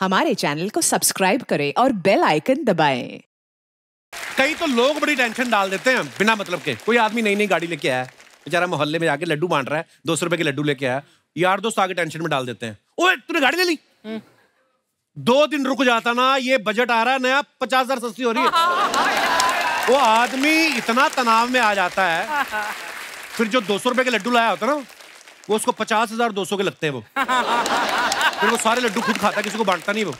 हमारे चैनल को सब्सक्राइब करें और बेल आइकन दबाएँ। कई तो लोग बड़ी टेंशन डाल देते हैं बिना मतलब के। कोई आदमी नई नई गाड़ी लेके आया बेचारा मोहल्ले में जाके लड्डू बांट रहा है दो सौ रुपए के लड्डू लेके आया यार दोस्त आगे टेंशन में डाल देते हैं। ओए तूने गाड़ी ले ली? दो दिन रुक जाता ना ये बजट आ रहा है नया पचास हज़ार सस्ती हो रही है। वो आदमी इतना तनाव में आ जाता है फिर जो दो सौ रुपए के लड्डू लाया होता ना वो उसको पचास हज़ार दो सौ के लगते हैं वो। फिर वो सारे लड्डू खुद खाता है, किसी को बांटता नहीं वो।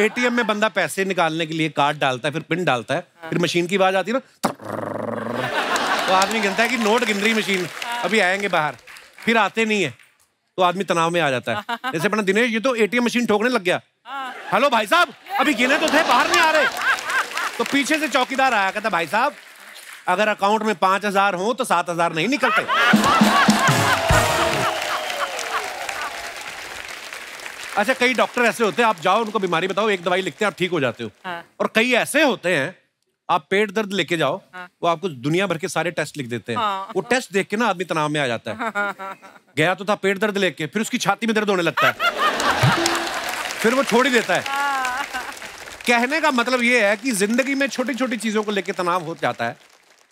एटीएम में बंदा पैसे निकालने के लिए कार्ड डालता है, फिर पिन डालता है, फिर मशीन की आवाज़ आती है ना तो आदमी गिनता है कि नोट गिन रही मशीन। अभी आएँगे बाहर, फिर आते नहीं है तो आदमी तनाव में आ जाता है। जैसे अपना दिनेश, ये तो एटीएम मशीन ठोकने लग गया। हेलो भाई साहब, अभी गिने तो थे, बाहर नहीं आ रहे। तो पीछे से चौकीदार आया, कहता, भाई साहब, अगर अकाउंट में पाँच हज़ार हो तो सात हज़ार नहीं निकलते। अच्छा कई डॉक्टर ऐसे होते हैं आप जाओ उनको बीमारी बताओ एक दवाई लिखते हैं आप ठीक हो जाते हो हाँ। और कई ऐसे होते हैं आप पेट दर्द लेके जाओ हाँ। वो आपको दुनिया भर के सारे टेस्ट लिख देते हैं हाँ। वो टेस्ट देख के ना आदमी तनाव में आ जाता है हाँ। गया तो था पेट दर्द लेके फिर उसकी छाती में दर्द होने लगता है फिर वो छोड़ ही देता है कहने का मतलब ये है कि ज़िंदगी में छोटी छोटी चीज़ों को लेकर तनाव हो जाता है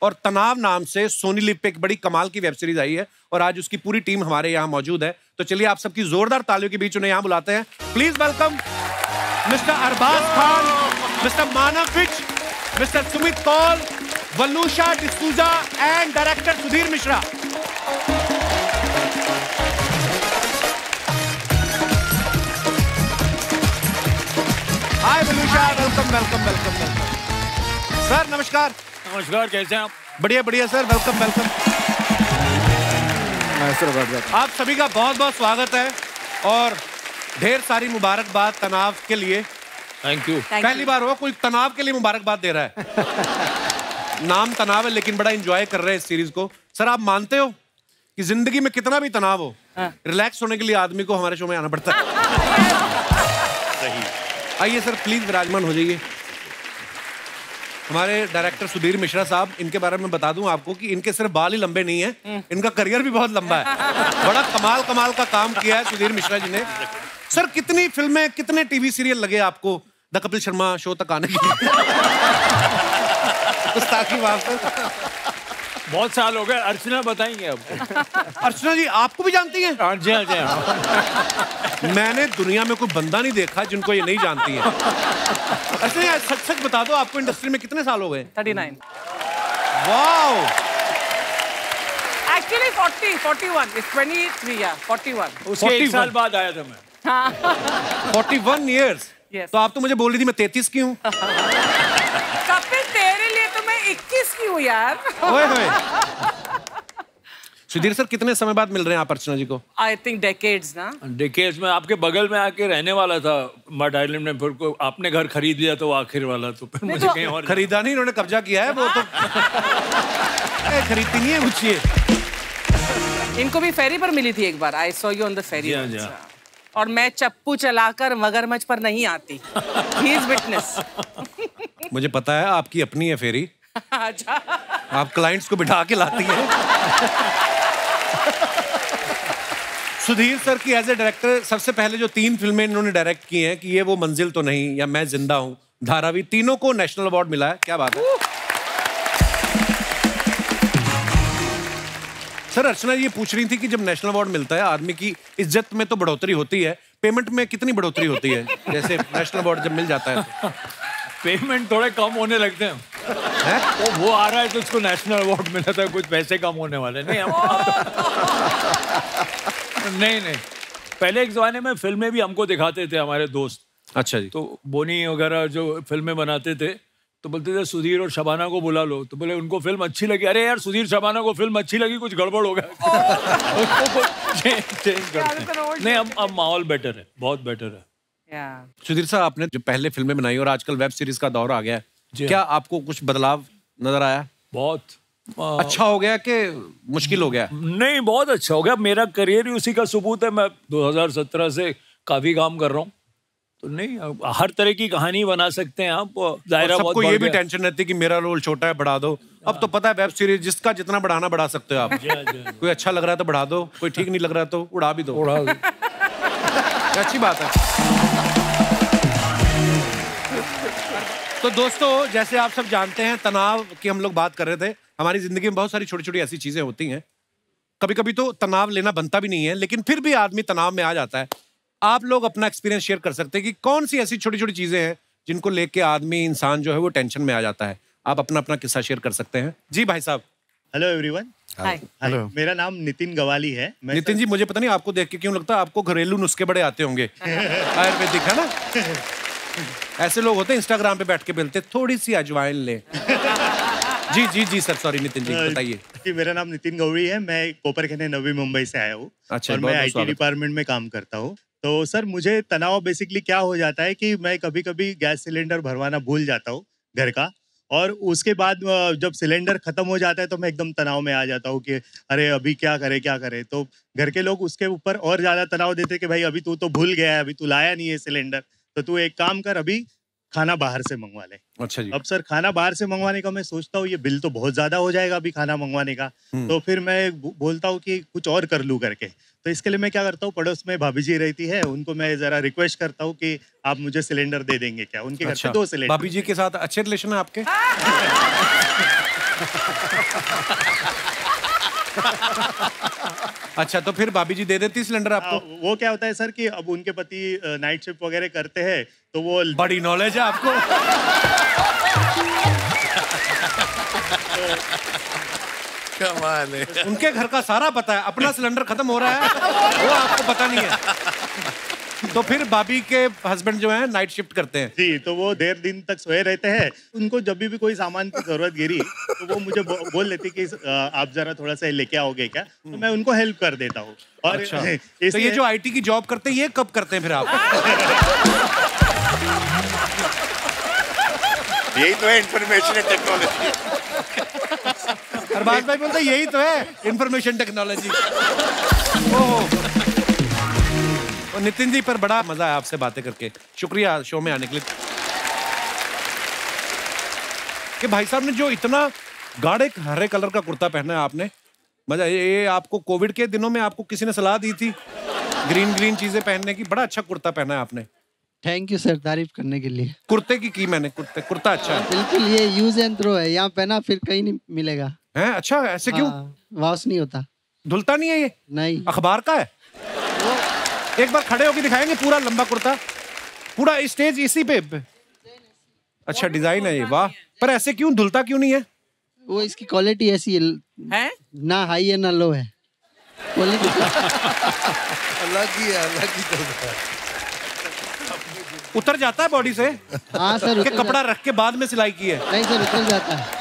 और तनाव नाम से सोनी लिप पे एक बड़ी कमाल की वेब सीरीज़ आई है और आज उसकी पूरी टीम हमारे यहाँ मौजूद है। तो चलिए आप सबकी जोरदार तालियों के बीच उन्हें यहाँ बुलाते हैं। Please welcome mister Arbaaz Khan mister Manav Vij mister Sumit Kaul Valuscha D'Souza and director Sudhir Mishra hi welcome welcome welcome welcome sir नमस्कार नमस्कार कैसे हैं आप? बढ़िया बढ़िया सर वेलकम वेलकम आप सभी का बहुत बहुत स्वागत है और ढेर सारी मुबारकबाद तनाव के लिए। थैंक यू पहली बार हुआ कोई तनाव के लिए मुबारकबाद दे रहा है। नाम तनाव है लेकिन बड़ा एंजॉय कर रहे हैं इस सीरीज़ को। सर आप मानते हो कि ज़िंदगी में कितना भी तनाव हो रिलैक्स होने के लिए आदमी को हमारे शो में आना पड़ता है? आइए सर प्लीज़ विराजमान हो जाइए। हमारे डायरेक्टर सुधीर मिश्रा साहब, इनके बारे में बता दूँ आपको कि इनके सिर्फ़ बाल ही लंबे नहीं है, इनका करियर भी बहुत लंबा है। बड़ा कमाल कमाल का काम किया है सुधीर मिश्रा जी ने। सर, कितनी फ़िल्में, कितने टीवी सीरियल लगे आपको द कपिल शर्मा, शो तक आने के लिए। बहुत साल हो गए अर्चना बताएँगे अब। अर्चना जी आपको भी जानती हैं? हाँ जी हाँ जी हाँ। मैंने दुनिया में कोई बंदा नहीं देखा जिनको ये नहीं जानती है। अर्चना यार सच सच बता दो आपको इंडस्ट्री में कितने साल हो गए? 39. वाओ! Actually, 40, 41. It's 23, yeah, 41. उसके एक साल बाद आया था मैं। फोर्टी वन ईयर्स तो आप तो मुझे बोल रही थी मैं 33 की हूँ। 21 की हूँ यार? ओए होए। सुधीर सर कितने समय बाद मिल रहे हैं आप अर्चना जी को? आई थिंक डेकेड्स ना। डिकेज में आपके बगल में आके रहने वाला था मड आइलैंड में फिर को आपने घर खरीद लिया तो आखिर वाला तो फिर मुझे तो- कहीं और खरीदा नहीं इन्होंने कब्जा किया है वो तो खरीदती नहीं है पूछिए इनको भी फेरी पर मिली थी एक बार। I saw you on the ferry. और मैं चप्पू चलाकर मगरमच्छ पर नहीं आती। ही इज़ विटनेस मुझे पता है आपकी अपनी है फेरी आप क्लाइंट्स को बिठा के लाती हैं। सुधीर सर की एज ए डायरेक्टर सबसे पहले जो तीन फ़िल्में इन्होंने डायरेक्ट की हैं कि ये वो मंजिल तो नहीं या मैं ज़िंदा हूँ। धारावी तीनों को नेशनल अवार्ड मिला है। क्या बात है। सर अर्चना ये पूछ रही थी कि जब नेशनल अवार्ड मिलता है आदमी की इज़्ज़त में तो बढ़ोतरी होती है। पेमेंट में कितनी बढ़ोतरी होती है? जैसे नेशनल अवार्ड जब मिल जाता है तो। पेमेंट थोड़े कम होने लगते हैं। हैं? तो वो आ रहा है तो उसको नेशनल अवार्ड मिला था कुछ पैसे कम होने वाले। नहीं हम नहीं नहीं। पहले एक जमाने में फ़िल्में भी हमको दिखाते थे हमारे दोस्त। अच्छा जी। तो बोनी वगैरह जो फ़िल्में बनाते थे तो बोलते थे सुधीर और शबाना को बुला लो। तो बोले उनको फ़िल्म अच्छी लगी। अरे यार सुधीर शबाना को फ़िल्म अच्छी लगी कुछ गड़बड़ हो गया। उसको चेंज चेंज करते नहीं अब अब माहौल बेटर है बहुत बेटर है। सुधीर साहब आपने जो पहले फ़िल्में बनाई और आजकल वेब सीरीज़ का दौर आ गया हाँ। क्या आपको कुछ बदलाव नज़र आया? बहुत। आ, अच्छा हो गया कि मुश्किल हो गया? नहीं बहुत अच्छा हो गया। मेरा करियर ही उसी का सबूत है। मैं 2017 से काफ़ी काम कर रहा हूँ। तो नहीं हर तरह की कहानी बना सकते हैं आप। दायरा सबको ये भी टेंशन रहती है कि मेरा रोल छोटा है बढ़ा दो। अब तो पता है वेब सीरीज़ जिसका जितना बढ़ाना बढ़ा सकते हो आप। जी हाँ, जी। हाँ। कोई अच्छा लग रहा है तो बढ़ा दो। कोई ठीक नहीं लग रहा है तो उड़ा भी दो। उड़ा अच्छी बात है। तो दोस्तों जैसे आप सब जानते हैं तनाव की हम लोग बात कर रहे थे। हमारी ज़िंदगी में बहुत सारी छोटी छोटी ऐसी चीज़ें होती हैं। कभी कभी तो तनाव लेना बनता भी नहीं है लेकिन फिर भी आदमी तनाव में आ जाता है। आप लोग अपना एक्सपीरियंस शेयर कर सकते हैं कि कौन सी ऐसी छोटी छोटी चीज़ें हैं जिनको लेके आदमी इंसान जो है वो टेंशन में आ जाता है। आप अपना अपना किस्सा शेयर कर सकते हैं। जी भाई साहब। हेलो एवरीवन हाय हाय मेरा नाम नितिन गवाली है। मैं नितिन जी मुझे पता नहीं आपको देख के क्यों लगता है आपको घरेलू नुस्खे बड़े आते होंगे। आयुर्वेदिक है ना? ऐसे लोग होते हैं इंस्टाग्राम पे बैठ के मिलते थोड़ी सी अजवाइन ले. जी जी जी सर सॉरी नितिन जी बताइए। कि मेरा नाम नितिन गौरी है। मैं कोपरखेने नवी मुंबई से आया हूँ अच्छा, और मैं आईटी डिपार्टमेंट में काम करता हूँ। तो सर मुझे तनाव बेसिकली क्या हो जाता है कि मैं कभी कभी गैस सिलेंडर भरवाना भूल जाता हूँ घर का और उसके बाद जब सिलेंडर खत्म हो जाता है तो मैं एकदम तनाव में आ जाता हूँ कि अरे अभी क्या करे क्या करे? तो घर के लोग उसके ऊपर और ज़्यादा तनाव देते कि भाई अभी तू तो भूल गया है अभी तू लाया नहीं है सिलेंडर। तो तू एक काम कर अभी खाना बाहर से मंगवा ले। अच्छा जी। अब सर खाना बाहर से मंगवाने का मैं सोचता हूँ ये बिल तो बहुत ज़्यादा हो जाएगा अभी खाना मंगवाने का। हम्म। तो फिर मैं बोलता हूँ कि कुछ और कर लूँ करके। तो इसके लिए मैं क्या करता हूँ पड़ोस में भाभी जी रहती है उनको मैं जरा रिक्वेस्ट करता हूँ कि आप मुझे सिलेंडर दे देंगे क्या? उनके घर अच्छा। पे दो सिलेंडर भाभी जी के साथ अच्छे रिलेशन है आपके? अच्छा तो फिर भाभी जी दे देती सिलेंडर हाँ, आपको वो क्या होता है सर कि अब उनके पति नाइट शिफ्ट वगैरह करते हैं तो वो बड़ी नॉलेज है आपको। कमाल है उनके घर का सारा पता है अपना सिलेंडर खत्म हो रहा है वो आपको पता नहीं है। तो फिर भाभी के हस्बैंड जो है नाइट शिफ्ट करते हैं। जी तो वो देर दिन तक सोए रहते हैं। उनको जब भी, भी कोई सामान की ज़रूरत गिरी तो वो मुझे बो, बोल देती कि आप जरा थोड़ा सा लेके आओगे क्या? तो मैं उनको हेल्प कर देता हूँ। और अच्छा। तो ये जो आईटी की जॉब करते हैं ये कब करते हैं फिर आप? यही तो है इंफॉर्मेशन एंड टेक्नोलॉजी अरबाज भाई बोलते यही तो है इंफॉर्मेशन टेक्नोलॉजी ओह। और नितिन जी पर बड़ा मज़ा है आपसे बातें करके। शुक्रिया शो में आने के लिए। कि भाई साहब ने जो इतना गाढ़े हरे कलर का कुर्ता पहना है आपने मज़ा ये ये आपको कोविड के दिनों में आपको किसी ने सलाह दी थी? ग्रीन ग्रीन चीज़ें पहनने की बड़ा अच्छा कुर्ता पहना है आपने। थैंक यू सर तारीफ़ करने के लिए। कुर्ते की की मैंने? कुर्ते कुर्ता अच्छा है। बिल्कुल ये यूज़ एंड थ्रो है। यहाँ पहना फिर कहीं नहीं मिलेगा। हैं? अच्छा ऐसे क्यों? हाँ, वॉश नहीं होता। धुलता नहीं है ये? नहीं। अखबार का है? एक बार खड़े होकर दिखाएँगे पूरा लंबा कुर्ता। पूरा स्टेज इसी पे। अच्छा डिज़ाइन है ये वाह। पर ऐसे क्यों धुलता क्यों नहीं है? वो इसकी क्वालिटी ऐसी है। हैं? ना हाई है ना लो है। अलग ही है अलग ही तो है। उतर जाता है बॉडी से? हाँ सर कपड़ा रख के बाद में सिलाई की है? नहीं सर उतर जाता है।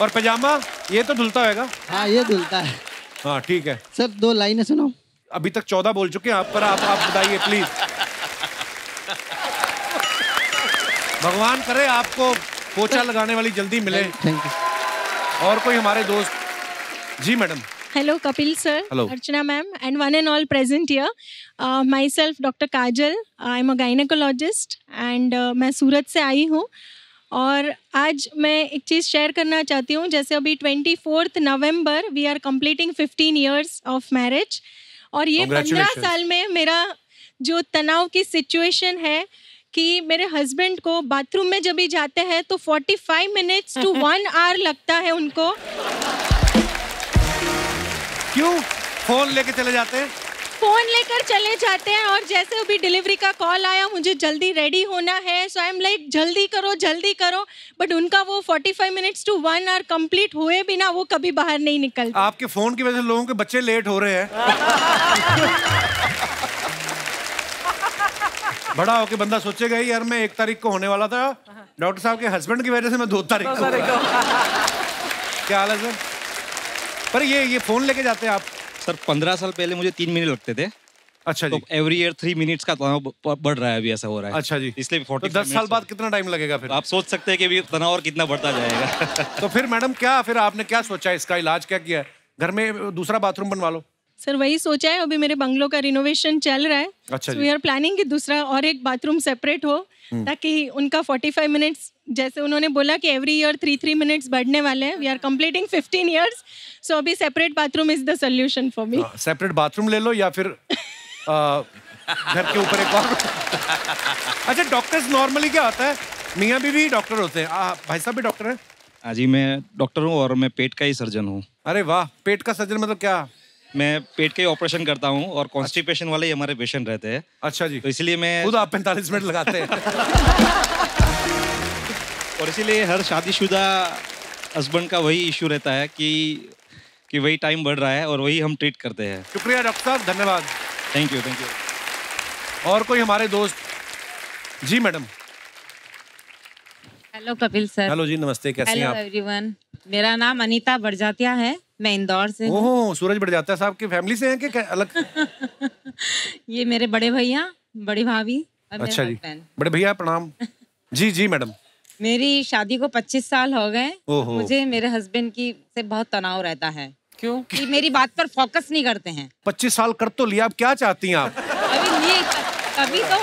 और पैजामा ये तो धुलता होगा हाँ ये धुलता है। हाँ ठीक है। सर दो लाइनें सुनाओ। अभी तक चौदह बोल चुके हैं आप पर आप आप बताइए प्लीज़ भगवान करे आपको पोछा लगाने वाली जल्दी मिले थैंक यू और कोई हमारे दोस्त जी madam Hello, Kapil sir. Hello. Archana ma'am, and one and all present here. Uh, myself, Dr. Kajal. I'm a gynecologist and uh, मैं सूरत से आई हूँ और आज मैं एक चीज़ शेयर करना चाहती हूँ जैसे अभी twenty fourth November we are completing fifteen years of marriage और ये पंद्रह साल में मेरा जो तनाव की सिचुएशन है कि मेरे हस्बैंड को बाथरूम में जब भी जाते हैं तो 45 मिनट्स टू वन आवर लगता है उनको। क्यों? फ़ोन लेके चले जाते हैं? फ़ोन लेकर चले जाते हैं और जैसे अभी डिलीवरी का कॉल आया मुझे जल्दी रेडी होना है। सो आई एम लाइक जल्दी करो जल्दी करो। बट उनका वो 45 minutes to one hour complete हुए बिना वो कभी बाहर नहीं निकलते। आपके फ़ोन की वजह से लोगों के बच्चे लेट हो रहे हैं। बड़ा होके बंदा सोचेगा ही यार मैं एक तारीख को होने वाला था। डॉक्टर साहब के हस्बैंड की वजह से मैं दो तारीख को क्या हाल है सर पर ये ये फ़ोन लेके जाते हैं आप? सर पंद्रह साल पहले मुझे तीन मिनट लगते थे। अच्छा तो जी। एवरी ईयर थ्री मिनट्स का तनाव बढ़ रहा है अभी ऐसा हो रहा है। अच्छा जी। इसलिए तो दस साल बाद कितना टाइम लगेगा फिर? आप सोच सकते हैं कि अभी तनाव और कितना बढ़ता जाएगा। तो फिर मैडम क्या फिर आपने क्या सोचा इसका इलाज क्या किया है? घर में दूसरा बाथरूम बनवा लो। सर वही सोचा है अभी मेरे बंगलो का रिनोवेशन चल रहा है। अच्छा वी आर प्लानिंग कि दूसरा और एक बाथरूम सेपरेट हो ताकि उनका 45 मिनट्स जैसे उन्होंने बोला कि every year three three minutes बढ़ने वाले हैं। We are completing 15 years so अभी separate bathroom is the solution for me separate bathroom ले लो या फिर घर के ऊपर एक और। अच्छा डॉक्टर्स नॉर्मली क्या होता है? मियाँ भी डॉक्टर होते हैं। आ, भाई साहब भी डॉक्टर हैं? हाँ जी मैं डॉक्टर हूँ और मैं पेट का ही सर्जन हूँ। अरे वाह पेट का सर्जन मतलब क्या? मैं पेट के ऑपरेशन करता हूँ और कॉन्स्टिपेशन वाले ही हमारे पेशेंट रहते हैं। अच्छा जी। तो इसलिए मैं खुद आप पैंतालीस मिनट लगाते हैं। और इसीलिए हर शादीशुदा हस्बैंड का वही इशू रहता है कि कि वही टाइम बढ़ रहा है और वही हम ट्रीट करते हैं। शुक्रिया डॉक्टर साहब धन्यवाद। थैंक यू थैंक यू और कोई हमारे दोस्त? जी madam. Hello Kapil sir. Hello जी नमस्ते कैसे हैं आप? एवरीवन मेरा नाम अनीता बड़जातिया है। मैं इंदौर से हूँ। ओहो सूरज बढ़ जाता है साहब की फैमिली से हैं कि अलग? ये मेरे बड़े भैया बड़ी भाभी अच्छा जी। बड़े भैया प्रणाम। जी जी मैडम। मेरी शादी को 25 साल हो गए। मुझे मेरे हस्बैंड की से बहुत तनाव रहता है। क्यों? कि मेरी बात पर फोकस नहीं करते हैं। पच्चीस साल कर तो लिया आप क्या चाहती हैं आप? अभी नहीं अभी तो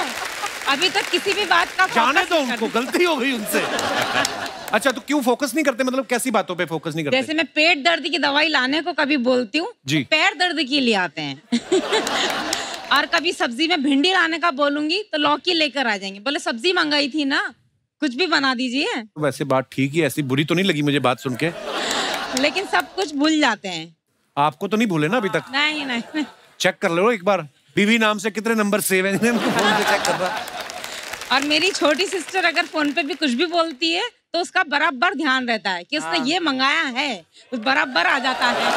अभी तक किसी भी बात का जाने दो उनको गलती हो गई उनसे। अच्छा तो क्यों फोकस नहीं करते? मतलब कैसी बातों पे फोकस नहीं करते? जैसे मैं पेट दर्द की दवाई लाने को कभी बोलती हूँ जी। पैर दर्द की ले आते हैं। और कभी सब्ज़ी में भिंडी लाने का बोलूँगी तो लौकी लेकर आ जाएँगे। बोले सब्ज़ी मंगाई थी ना कुछ भी बना दीजिए। वैसे बात ठीक ही है, ऐसी बुरी तो नहीं लगी मुझे बात सुन के? लेकिन सब कुछ भूल जाते हैं। आपको तो नहीं भूले ना अभी तक? नहीं नहीं। चेक कर लो एक बार। बीवी नाम से कितने नंबर सेव है? फ़ोन पे चेक कर रहा। और मेरी छोटी सिस्टर अगर फ़ोन पे भी कुछ भी बोलती है तो उसका बराबर ध्यान रहता है कि उसने हाँ। ये मंगाया है उस बराबर आ जाता है।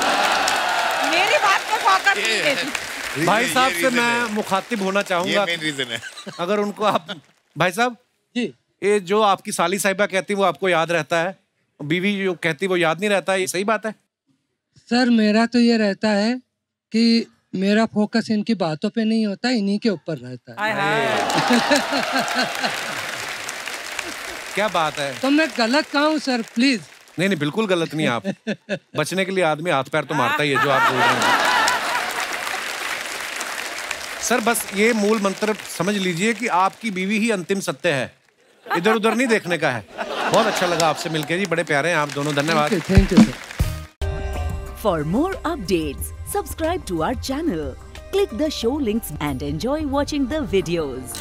मेरी बात पे फोकस नहीं देती भाई साहब से मैं मुखातिब होना चाहूँगा। रीजन है। अगर उनको आप भाई साहब जी। ये जो आपकी साली साहिबा कहती वो आपको याद रहता है? बीवी जो कहती वो याद नहीं रहता? ये सही बात है? सर मेरा तो ये रहता है कि मेरा फोकस इनकी बातों पे नहीं होता इन्हीं के ऊपर रहता है। क्या बात है? तो मैं गलत कहूँ सर प्लीज़ नहीं नहीं बिल्कुल गलत नहीं आप। बचने के लिए आदमी हाथ पैर तो मारता ही है जो आप बोल रहे हैं। सर बस ये मूल मंत्र समझ लीजिए कि आपकी बीवी ही अंतिम सत्य है। इधर उधर नहीं देखने का है। बहुत अच्छा लगा आपसे मिलके जी बड़े प्यारे हैं आप दोनों धन्यवाद। Thank you sir For more updates, subscribe to our channel, click the show links and enjoy watching the videos.